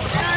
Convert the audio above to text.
Stop!